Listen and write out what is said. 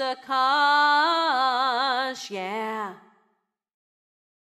Sakash. yeah.